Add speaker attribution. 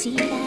Speaker 1: see that.